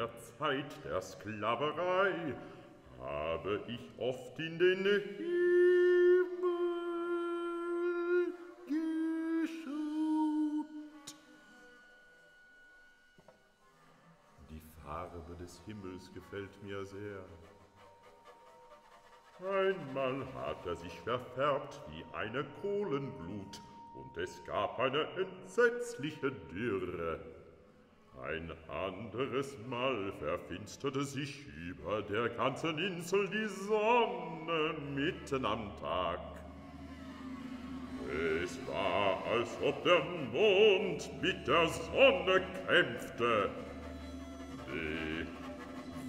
der Zeit der Sklaverei habe ich oft in den Himmel geschaut. Die Farbe des Himmels gefällt mir sehr. Einmal hat er sich verfärbt wie eine Kohlenglut, und es gab eine entsetzliche Dürre. Ein anderes Mal verfinsterte sich über der ganzen Insel die Sonne mitten am Tag. Es war, als ob der Mond mit der Sonne kämpfte. Die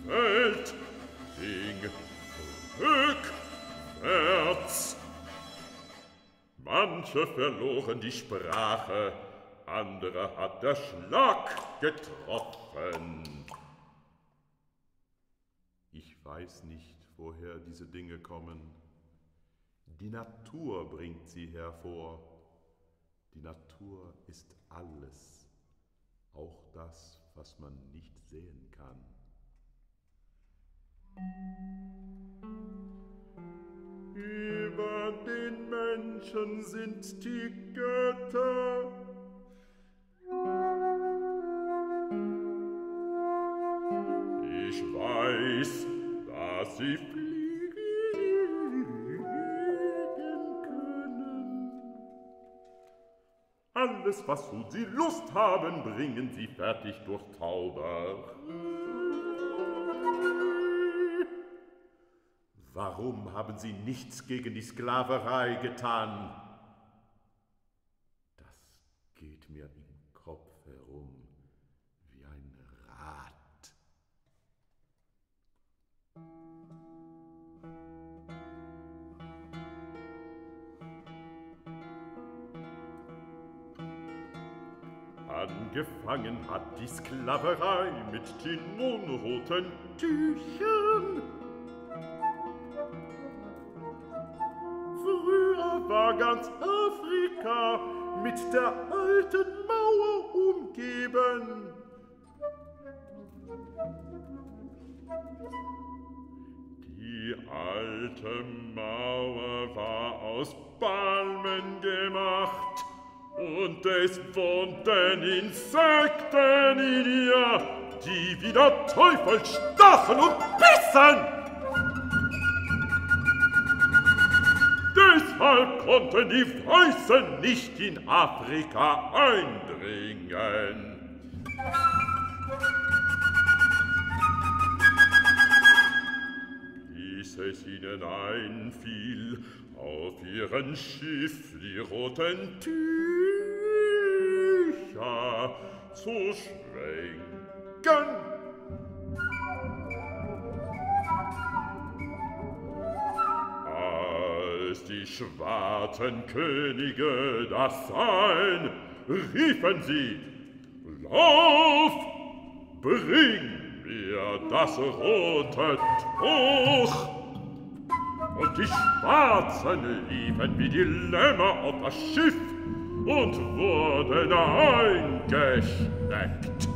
Welt ging rückwärts. Manche verloren die Sprache, andere hat der Schlag getroffen. Ich weiß nicht, woher diese Dinge kommen. Die Natur bringt sie hervor. Die Natur ist alles, auch das, was man nicht sehen kann. Über den Menschen sind die Götter. Eis, dass sie fliegen können. Alles, was zu sie Lust haben, bringen sie fertig durch Zauber. Warum haben sie nichts gegen die Sklaverei getan? Angefangen hat die Sklaverei mit den unroten Tüchern. war ganz Afrika mit der alten Mauer umgeben. Die alte Mauer war aus Palmen gemacht und es wohnten Insekten in ihr, die wie der Teufel stachen und bissen. Deshalb konnten die Weißen nicht in Afrika eindringen. Bis es ihnen einfiel, auf ihren Schiff die roten Tücher zu schwenken. Als die schwarzen Könige das sahen, riefen sie, Lauf, bring mir das rote Tuch! Und die Schwarzen liefen wie die Lämmer auf das Schiff und wurden eingeschleppt.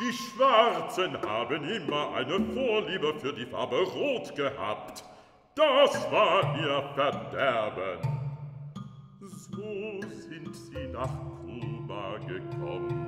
Die Schwarzen haben immer eine Vorliebe für die Farbe Rot gehabt. Das war ihr Verderben. So sind sie nach Kuba gekommen.